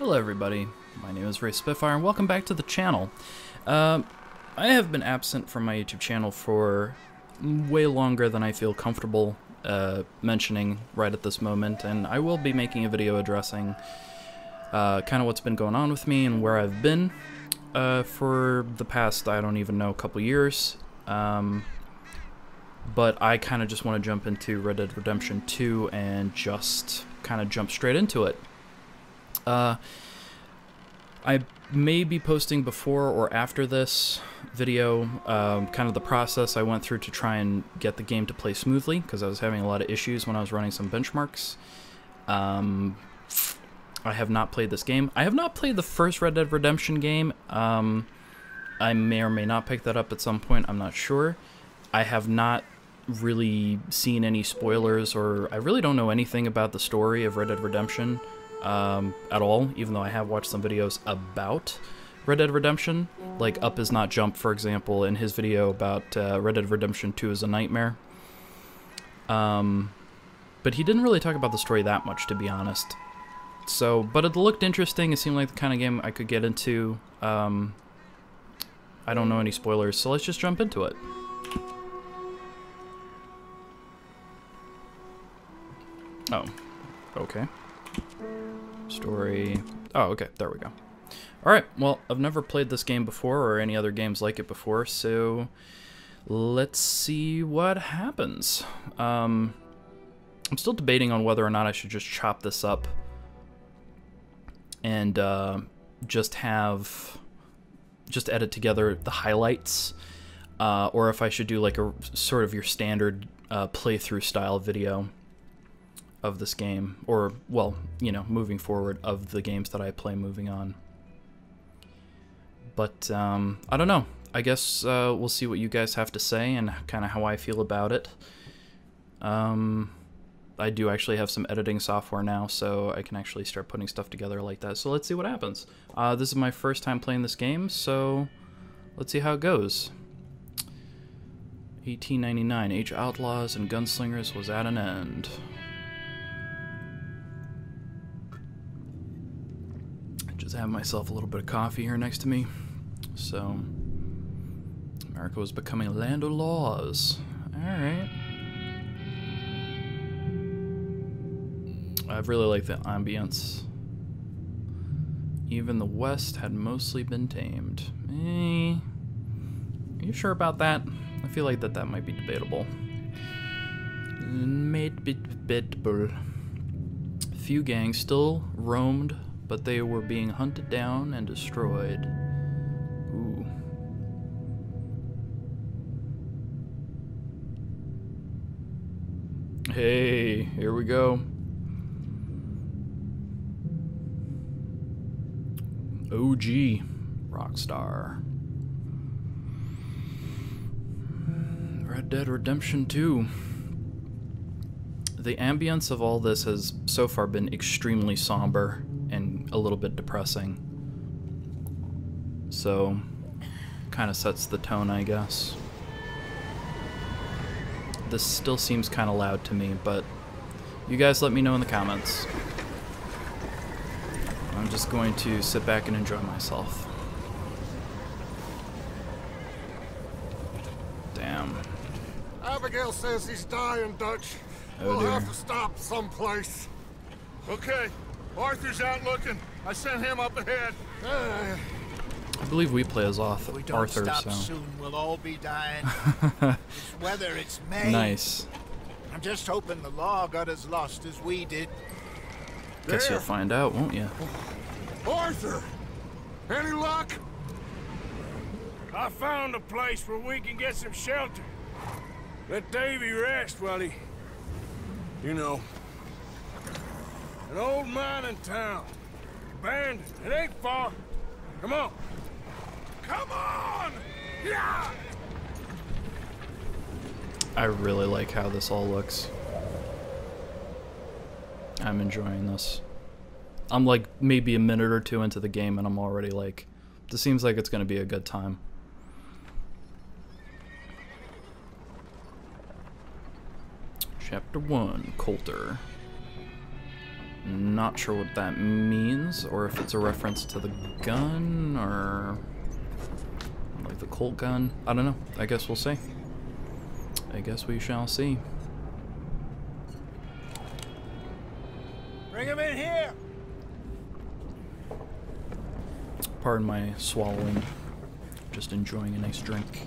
Hello everybody, my name is Wraith Spitfire and welcome back to the channel. Uh, I have been absent from my YouTube channel for way longer than I feel comfortable uh, mentioning right at this moment, and I will be making a video addressing uh, kind of what's been going on with me and where I've been uh, for the past, I don't even know, a couple years. Um, but I kind of just want to jump into Red Dead Redemption 2 and just kind of jump straight into it. Uh, I may be posting before or after this video um, kind of the process I went through to try and get the game to play smoothly because I was having a lot of issues when I was running some benchmarks. Um, I have not played this game. I have not played the first Red Dead Redemption game. Um, I may or may not pick that up at some point. I'm not sure. I have not really seen any spoilers or I really don't know anything about the story of Red Dead Redemption um, at all, even though I have watched some videos about Red Dead Redemption, like Up Is Not Jump, for example, in his video about uh, Red Dead Redemption 2 is a nightmare. Um, but he didn't really talk about the story that much, to be honest. So, but it looked interesting. It seemed like the kind of game I could get into. Um, I don't know any spoilers, so let's just jump into it. Oh, okay. Story. Oh, okay, there we go. Alright, well, I've never played this game before or any other games like it before, so let's see what happens. Um, I'm still debating on whether or not I should just chop this up and uh, just have just edit together the highlights uh, or if I should do like a sort of your standard uh, playthrough style video of this game, or, well, you know, moving forward of the games that I play moving on. But, um, I don't know. I guess uh, we'll see what you guys have to say and kind of how I feel about it. Um, I do actually have some editing software now, so I can actually start putting stuff together like that. So let's see what happens. Uh, this is my first time playing this game, so let's see how it goes. 1899, Age Outlaws and Gunslingers was at an end. Have myself a little bit of coffee here next to me. So, America was becoming a land of laws. Alright. I really like the ambience. Even the West had mostly been tamed. Eh, are you sure about that? I feel like that that might be debatable. Made bit debatable. Few gangs still roamed but they were being hunted down and destroyed. Ooh. Hey, here we go. OG Rockstar. Red Dead Redemption 2. The ambience of all this has so far been extremely somber a little bit depressing. So, kind of sets the tone, I guess. This still seems kind of loud to me, but you guys let me know in the comments. I'm just going to sit back and enjoy myself. Damn. Abigail says he's dying, Dutch. Oh, we'll dear. have to stop someplace. Okay, Arthur's out looking. I sent him up ahead. Uh, I believe we play as Arth If we don't Arthur, stop so. soon, we'll all be dying. it's weather, it's May. Nice. I'm just hoping the law got as lost as we did. Guess There. you'll find out, won't you? Arthur! Any luck? I found a place where we can get some shelter. Let Davy rest while he... You know. An old mining town. Abandoned. It ain't far. Come on. Come on! Yeah! I really like how this all looks. I'm enjoying this. I'm like maybe a minute or two into the game and I'm already like, this seems like it's going to be a good time. Chapter 1 Colter. Not sure what that means, or if it's a reference to the gun, or like the Colt gun. I don't know. I guess we'll see. I guess we shall see. Bring him in here. Pardon my swallowing. Just enjoying a nice drink.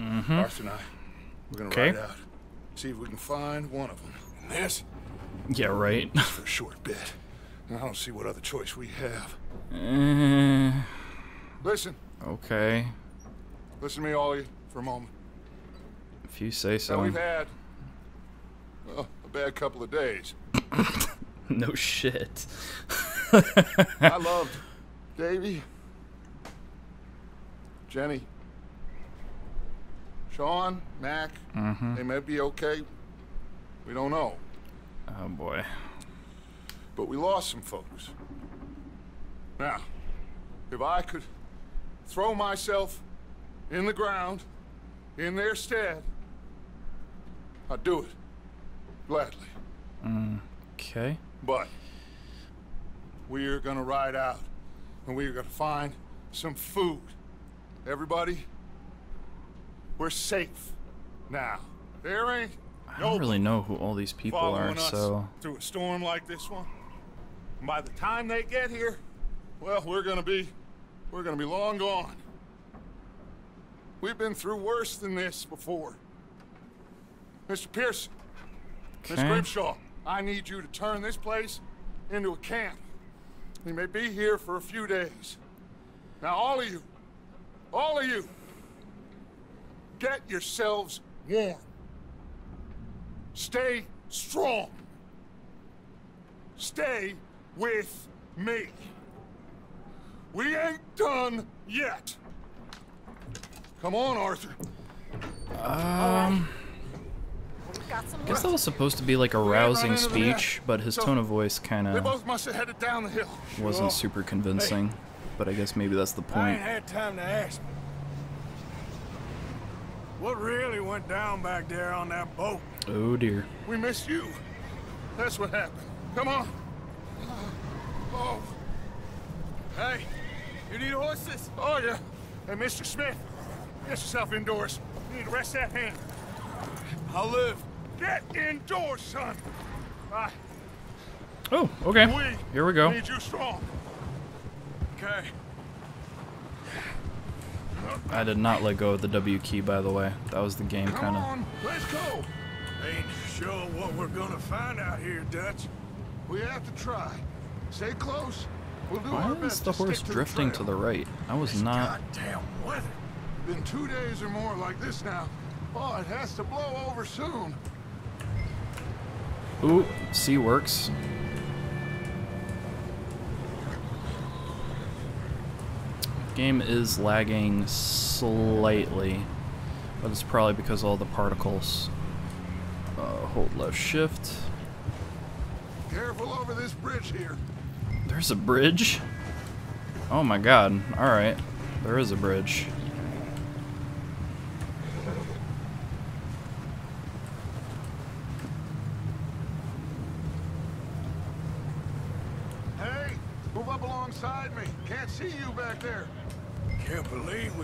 Mm-hmm. Arthur and I, we're gonna Okay. ride out, see if we can find one of them. And this Yeah, right. for a short bit. I don't see what other choice we have. Eh, Listen, okay. listen to me, all you, for a moment. If you say Now, so. we've had, well, a bad couple of days. No shit. I loved Davy, Jenny, Sean, Mac. Mm-hmm. They may be okay. We don't know. Oh boy. But we lost some folks. Now, if I could throw myself in the ground in their stead, I'd do it. Gladly. Okay. But we're gonna ride out and we're gonna find some food. Everybody, we're safe now. There ain't I don't really know who all these people are, so through a storm like this one. And by the time they get here, well, we're gonna be we're gonna be long gone. We've been through worse than this before. Mr. Pearson, Miss Okay. Grimshaw, I need you to turn this place into a camp. We may be here for a few days. Now, all of you, all of you, get yourselves warm. Stay strong. Stay with me. We ain't done yet. Come on, Arthur. um We've got some I guess that was supposed to be like a rousing run into them yet. speech, but his tone of voice kind of both must have headed down the hill. wasn't super convincing. But I guess maybe that's the I ain't point. had time to ask. What really went down back there on that boat? Oh dear. We missed you. That's what happened. Come on. Oh. Hey, you need horses? Oh, yeah. Hey, Mr. Smith, get yourself indoors. You need to rest that hand. I'll live. Get indoors, son. I, Oh, okay. we Here we go. need you strong. Okay. I did not let go of the W key, by the way. That was the game kind of. on, let's go. Ain't sure what we're gonna find out here, Dutch. We have to try. Stay close. We'll do Why our is best the to stick horse to drifting the to the right? I was not. Goddamn weather. Been two days or more like this now. Oh, it has to blow over soon. Ooh, C works. Game is lagging slightly, but it's probably because of all the particles. Uh, hold left shift. Careful over this bridge here. There's a bridge? Oh my god. Alright. There is a bridge. Hey, move up alongside me. Can't see you back there. Can't believe we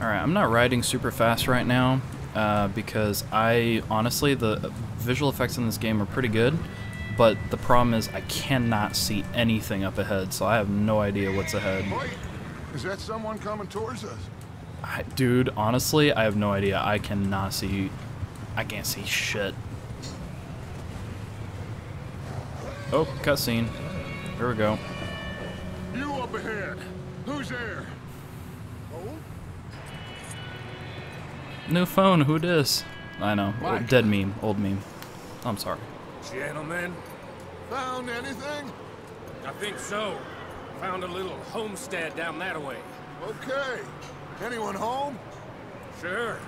Alright, I'm not riding super fast right now uh, because I honestly, the visual effects in this game are pretty good, but the problem is I cannot see anything up ahead, so I have no idea what's ahead. Wait, is that someone coming towards us? I, dude, honestly, I have no idea. I cannot see. I can't see shit. Oh, cutscene. Here we go. You up ahead. Who's there? New phone, who dis? I know. Mike. Dead meme, old meme. I'm sorry. Gentlemen, Found anything? I think so. Found a little homestead down that way. Okay. Anyone home? Sure.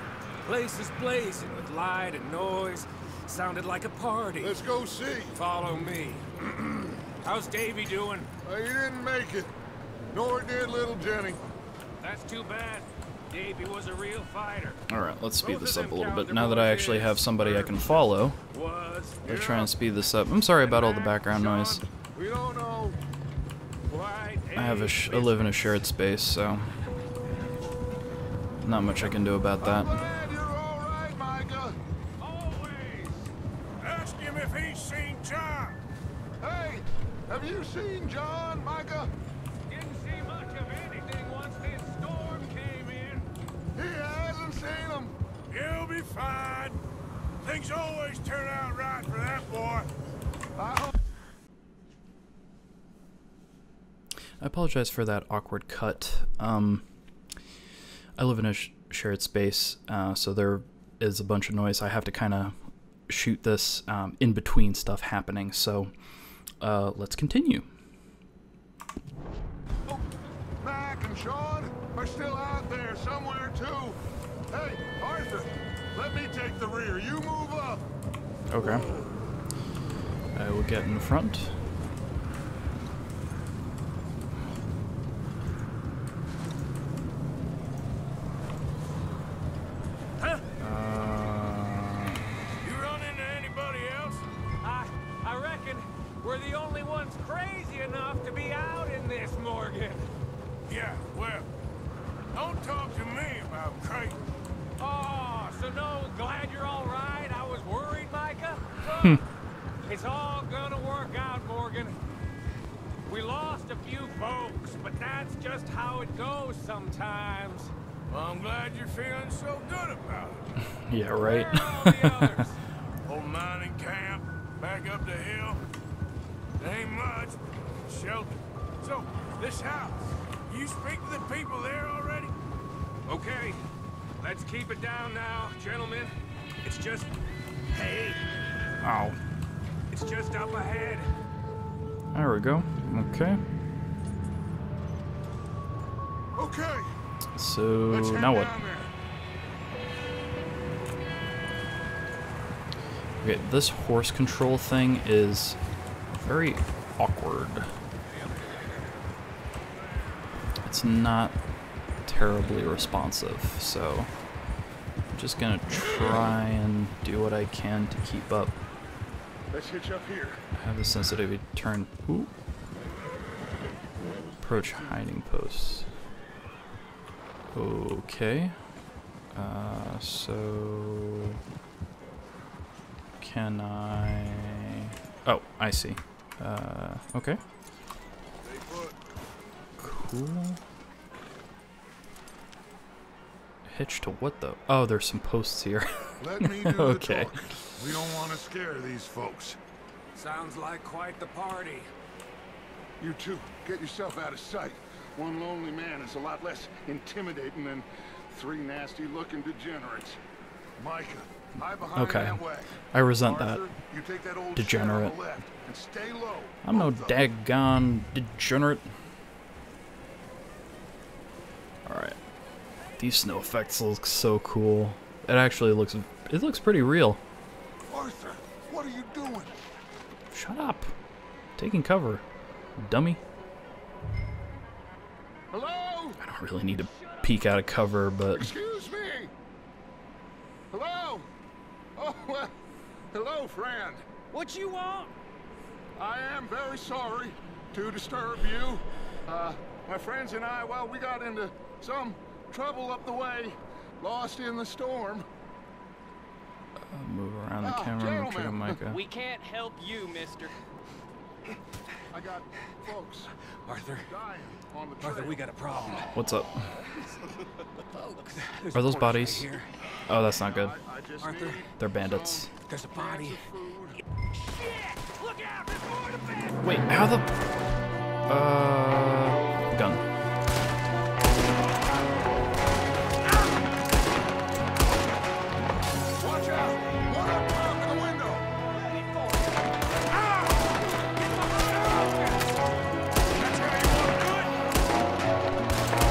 Place is blazing with light and noise. Sounded like a party. Let's go see. Follow me. How's Davy doing? Uh, he didn't make it. Nor did little Jenny. That's too bad. Davy was a real fighter. Alright, let's speed Both this up a little bit. Now that I actually have somebody I can follow, let's try and speed this up. I'm sorry about all the background noise. We don't know. I have a sh I live in a shared space, so not much I can do about that. Apologize for that awkward cut. Um, I live in a sh shared space, uh, so there is a bunch of noise. I have to kind of shoot this um, in between stuff happening. So uh, let's continue. Mac and Sean are still out there somewhere too. Hey, Arthur, let me take the rear. You move up. Okay. I will get in front. Lost a few folks, but that's just how it goes sometimes. Well, I'm glad you're feeling so good about it. yeah, right. Where are all? Old mining camp, back up the hill. There ain't much, shelter. So, this house, you speak to the people there already? Okay, let's keep it down now, gentlemen. It's just, hey, Ow. it's just up ahead. There we go. Okay. Okay, So now what? Okay, this horse control thing is very awkward. It's not terribly responsive, so I'm just gonna try and do what I can to keep up. Let's hitch up here. I have the sensitivity turn. Ooh. Approach hiding posts. Okay. Uh, so. Can I. Oh, I see. Uh, okay. Cool. Hitch to what though? Oh, there's some posts here. Let me do Okay. the. We don't want to scare these folks. Sounds like quite the party. You two, get yourself out of sight. One lonely man is a lot less intimidating than three nasty-looking degenerates. Micah, hide behind Okay. that wagon. I resent Arthur, that. you take that old Degenerate. shed on the left and stay low. I'm no Both of 'em. daggone degenerate. Alright. These snow effects look so cool. It actually looks it looks pretty real. Arthur, what are you doing? Shut up. Taking cover. Dummy. Hello? I don't really need to peek out of cover, but Excuse me. Hello? Oh, well, hello, friend. What you want? I am very sorry. to disturb you. Uh, my friends and I, well, we got into some trouble up the way, lost in the storm. Uh, move around the Ah, camera. Make sure the mic. uh, We can't help you, mister. I got folks Arthur. dying on the. Arthur, we got a problem. What's up? There's Are those bodies? right. Oh, that's not good. I just Arthur. They're bandits. There's a body. food. Wait, how the? Uh,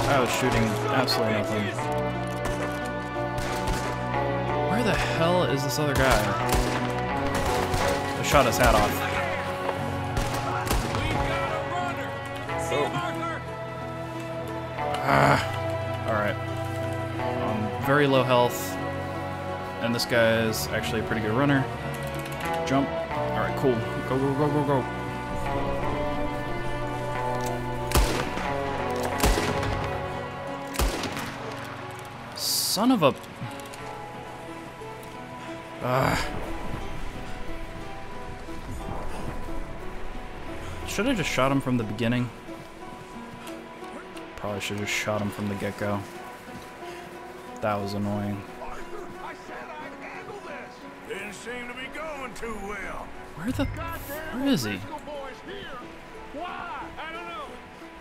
I was shooting absolutely nothing. Where the hell is this other guy? I shot his hat off. Ah. Alright. Um, very low health. And this guy is actually a pretty good runner. Jump. Alright, cool. Go, go, go, go, go. Son of a... Ah. Should I just shot him from the beginning? Probably should have just shot him from the get-go. That was annoying. I said I'd handle this! Didn't seem to be going too well. Where the... Where is he? Why? I don't know.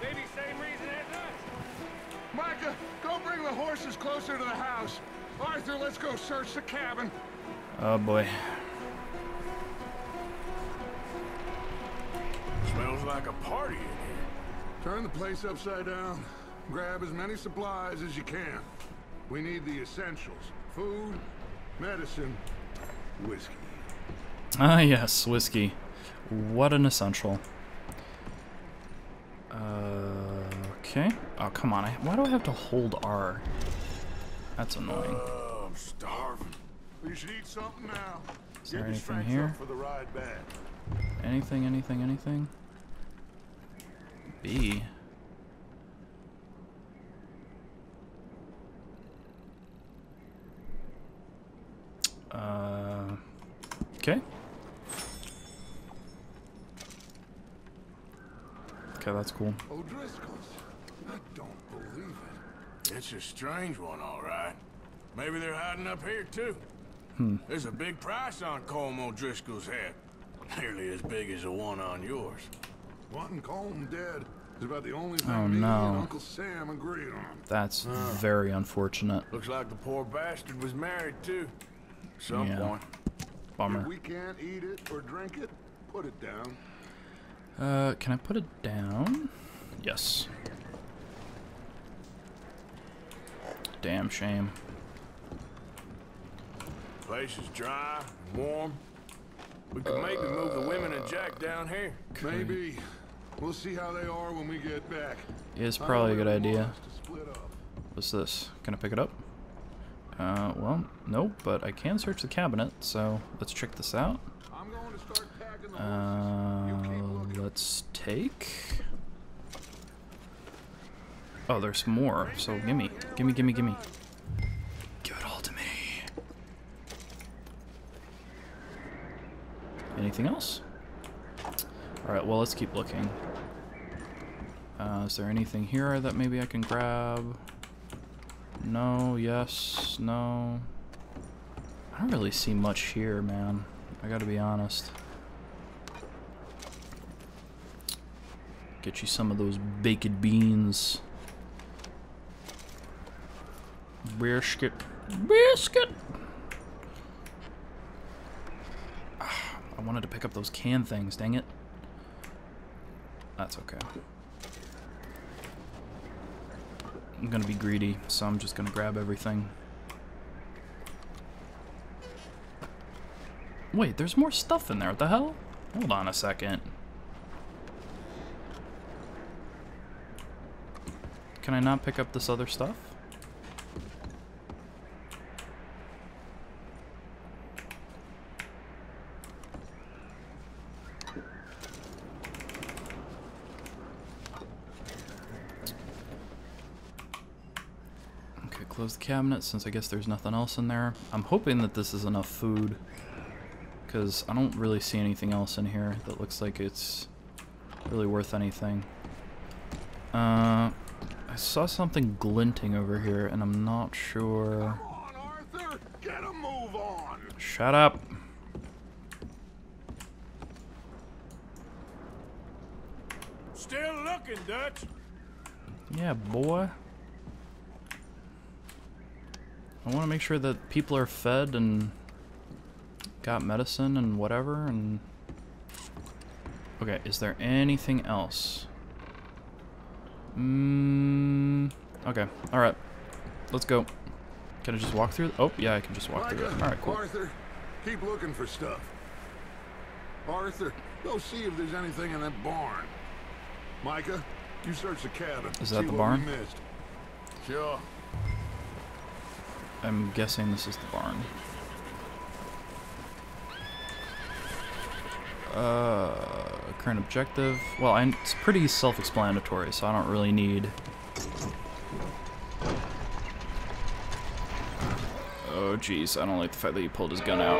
Maybe same reason go bring the horses closer to the house. Arthur, let's go search the cabin. Oh boy. Smells like a party in here. Turn the place upside down. Grab as many supplies as you can. We need the essentials. Food, medicine, whiskey. Ah yes, whiskey. What an essential. Uh, okay. Oh, come on. I, why do I have to hold R? That's annoying. Oh, I'm starving. You should eat something now. Is there Get anything here? for the ride back. Anything, anything, anything? B. Uh, okay. Okay, that's cool. O'Driscoll's. I don't believe it. It's a strange one, all right. Maybe they're hiding up here, too. Hmm. There's a big price on Colm O'Driscoll's head. Nearly as big as the one on yours. Wanting Colm dead is about the only thing Oh, me no. and Uncle Sam agreed on. That's very unfortunate. Looks like the poor bastard was married, too. Some Yeah. point. Bummer. If we can't eat it or drink it, put it down. Uh, can I put it down? Yes. Damn shame. Place is dry, warm. We could maybe move the women and Jack down here. Maybe. We'll see how they are when we get back. It's probably a good idea. us to split up. What's this? Can I pick it up? Uh, well, nope, but I can search the cabinet, so let's check this out. I'm going to start packing the horses. You keep Uh, let's take... Oh, there's more, so gimme. Gimme, gimme, gimme. Give it all to me. Anything else? Alright, well, let's keep looking. Uh, is there anything here that maybe I can grab? No, yes, no. I don't really see much here, man. I gotta be honest. Get you some of those baked beans. Biscuit. Biscuit! I wanted to pick up those can things, dang it. That's okay. I'm gonna be greedy, so I'm just gonna grab everything. Wait, there's more stuff in there. What the hell? Hold on a second. Can I not pick up this other stuff? Close the cabinet since I guess there's nothing else in there. I'm hoping that this is enough food. Because I don't really see anything else in here that looks like it's really worth anything. Uh, I saw something glinting over here, and I'm not sure. Come on, Arthur! Get a move on! Shut up. Still looking, Dutch. Yeah, boy. I want to make sure that people are fed and got medicine and whatever and Okay, is there anything else? Mm, okay, alright. Let's go. Can I just walk through? Oh, yeah, I can just walk through it. Alright, cool. Arthur, keep looking for stuff. Arthur, go see if there's anything in that barn. Micah, you search the cabin. Is that the barn? Sure. I'm guessing this is the barn. Uh, current objective. Well, I, it's pretty self-explanatory, so I don't really need. Oh, jeez, I don't like the fact that he pulled his gun out.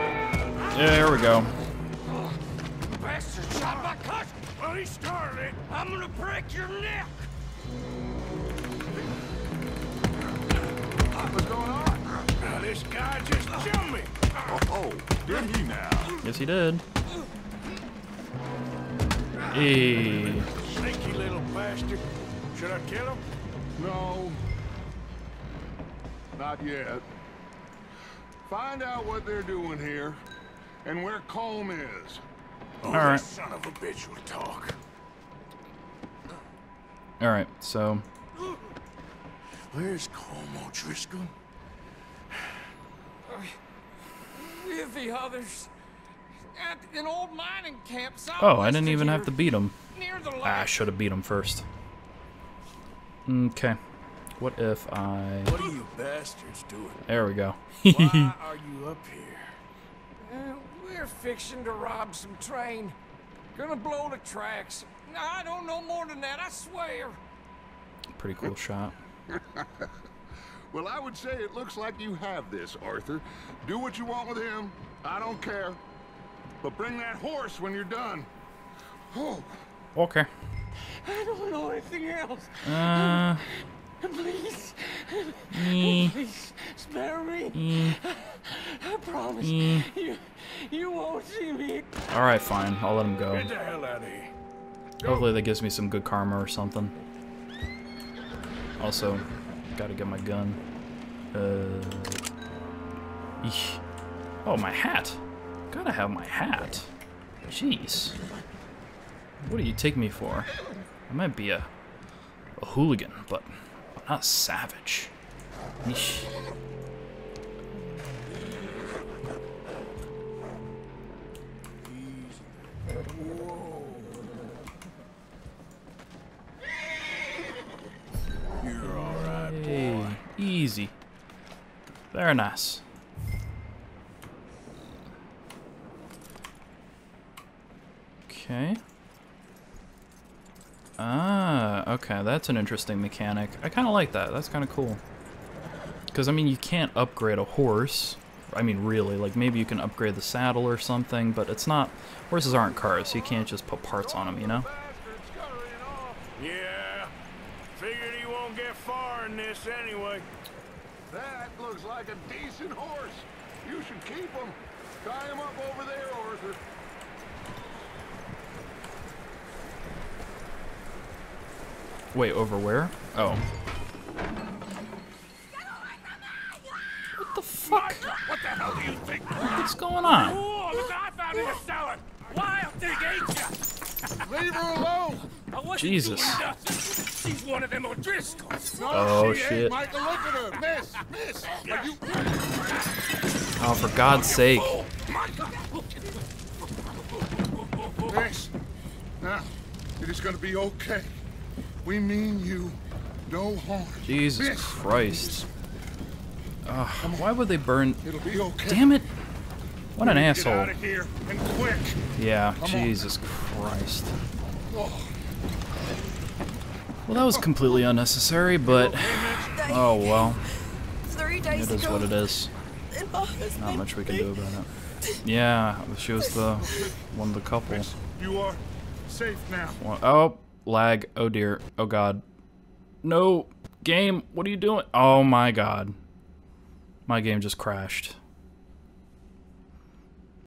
Yeah, here we go. Bastard shot my cousin. I'm gonna break your neck. What's going on? Now, this guy just jumped me. Oh, did he now? Yes, he did. Hey. Sneaky little bastard. Should I kill him? No. Not yet. Find out what they're doing here and where Colm is. Oh, All right. this son of a bitch will talk. All right, so Where's Colm O'Driscoll? With the others. At an old mining camp oh, I didn't even have to beat him. Ah, I should have beat him first. Okay. What if I? What are you bastards doing? There we go. Why are you up here? Uh, we're fixing to rob some train. Gonna blow the tracks. I don't know more than that, I swear. Pretty cool shot. Well, I would say it looks like you have this, Arthur. Do what you want with him. I don't care. But bring that horse when you're done. Oh, Okay. I don't know anything else. Uh. Please, eh, please, spare me. I promise you, you won't see me. All right, fine. I'll let him go. Get the hell out of here. Hopefully that gives me some good karma or something. Also, gotta get my gun. Uh. eesh. Oh, my hat. Gotta have my hat. Jeez. What do you take me for? I might be a, a hooligan, but I'm not savage. Eesh. Very nice. Okay. Ah, okay, that's an interesting mechanic. I kind of like that. That's kind of cool. Because, I mean, you can't upgrade a horse. I mean, really. Like, maybe you can upgrade the saddle or something, but it's not... Horses aren't cars, so you can't just put parts on them, you know? Yeah. Figured he won't get far in this anyway. That looks like a decent horse. You should keep him. Tie him up over there, Arthur. Wait, over where? Oh. What the fuck? What the hell do you think? What's going on? Oh, look I found in the. Wild thing. Leave her alone. Jesus. She's one of them O'Driscolls. No, Oh, she shit. Ain't. Michael, look at her. Miss, miss. Are you... Oh, for God's sake. Miss. Now, it is going to be okay. We mean you no harm. Jesus Miss, Christ. Ugh, why would they burn... It'll be okay. Damn it! What an asshole. out of here and quick. Yeah, on. Jesus Christ. Oh, Well, that was completely unnecessary, but... Oh, well. three It is what it is. And my husband, Not much we can do about it. Yeah, she was the one of the couple. You are safe now. Oh, lag. Oh dear. Oh god. No. Game, what are you doing? Oh my god. My game just crashed.